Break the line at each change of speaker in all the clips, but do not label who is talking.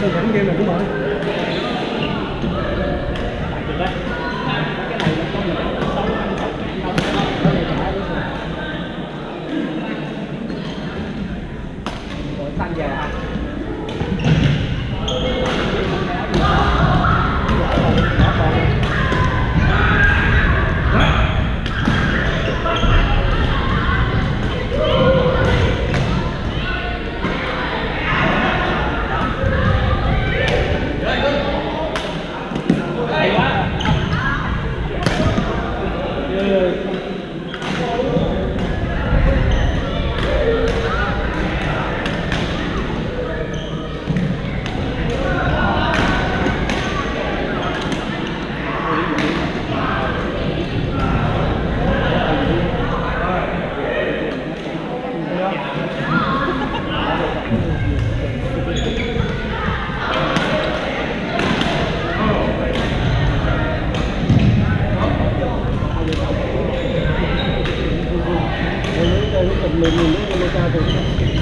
cái này cũng mở. Cái này nó có 没没没没没加的。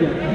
Hallelujah.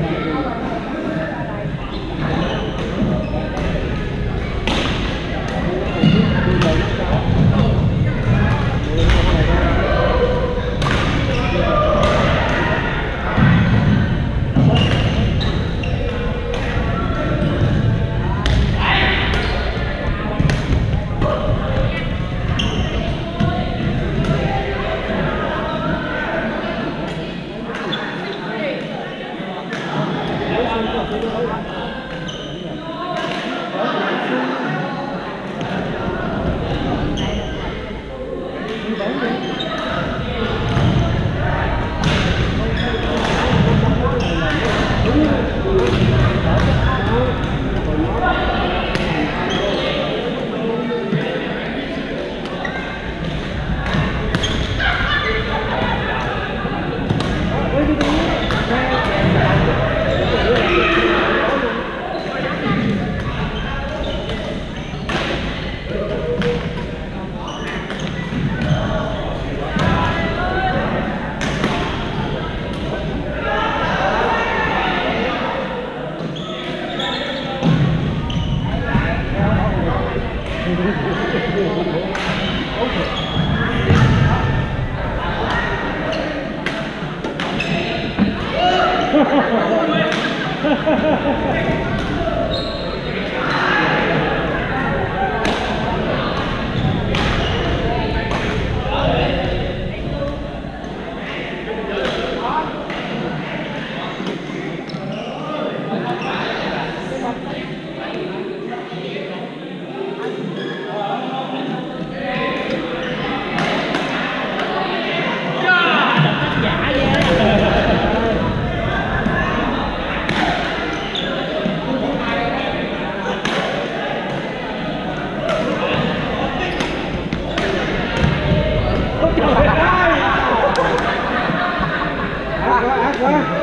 Huh?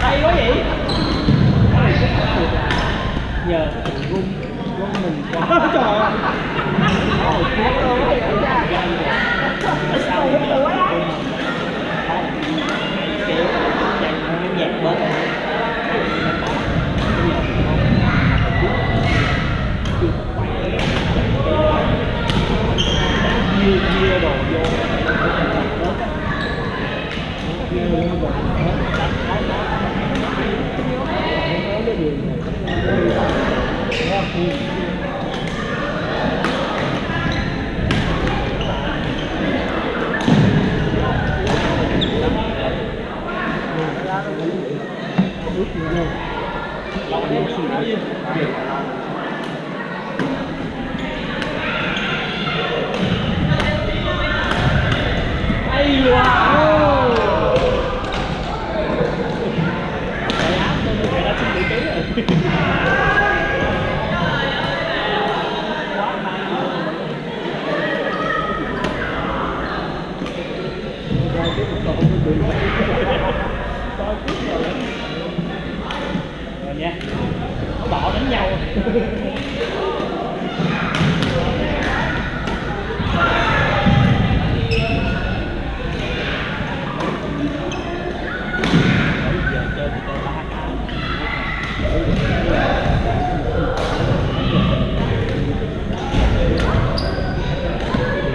hay quá vậy nhờ cái tự rung của mình quá trời ơi. Wow.